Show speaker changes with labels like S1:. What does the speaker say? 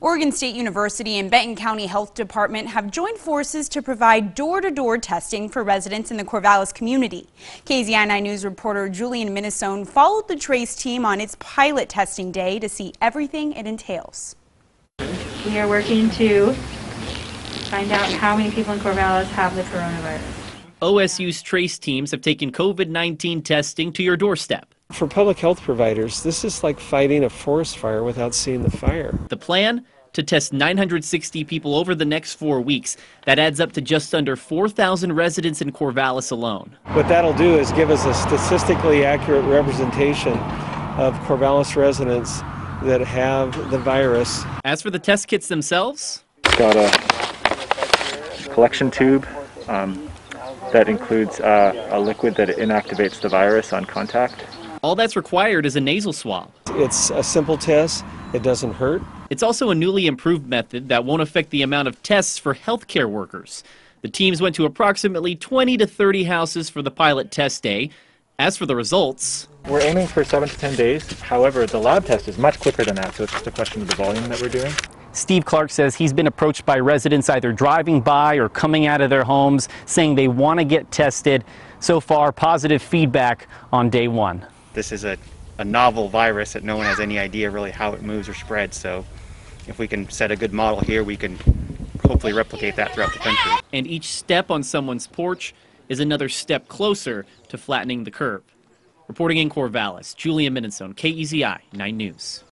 S1: Oregon State University and Benton County Health Department have joined forces to provide door-to-door testing for residents in the Corvallis community. KEZI 9 News reporter Julian Minnesone followed the Trace team on its pilot testing day to see everything it entails.
S2: We are working to find out how many people in Corvallis have the coronavirus.
S3: OSU's Trace teams have taken COVID 19 testing to your doorstep.
S4: For public health providers, this is like fighting a forest fire without seeing the fire.
S3: The plan? To test 960 people over the next four weeks. That adds up to just under 4,000 residents in Corvallis alone.
S4: What that'll do is give us a statistically accurate representation of Corvallis residents that have the virus.
S3: As for the test kits themselves,
S5: It's got a collection tube um, that includes uh, a liquid that inactivates the virus on contact.
S3: All that's required is a nasal swab.
S4: It's a simple test, it doesn't hurt.
S3: It's also a newly improved method that won't affect the amount of tests for healthcare workers. The teams went to approximately 20 to 30 houses for the pilot test day. As for the results,
S5: We're aiming for seven to ten days. However, the lab test is much quicker than that, so it's just a question of the volume that we're doing.
S3: Steve Clark says he's been approached by residents either driving by or coming out of their homes saying they want to get tested. So far, positive feedback on day one.
S6: This is a, a novel virus that no one has any idea really how it moves or spreads. So if we can set a good model here, we can hopefully replicate that throughout the country.
S3: And each step on someone's porch is another step closer to flattening the curve. Reporting in Corvallis, Julia Minnesone, KEZI 9 News.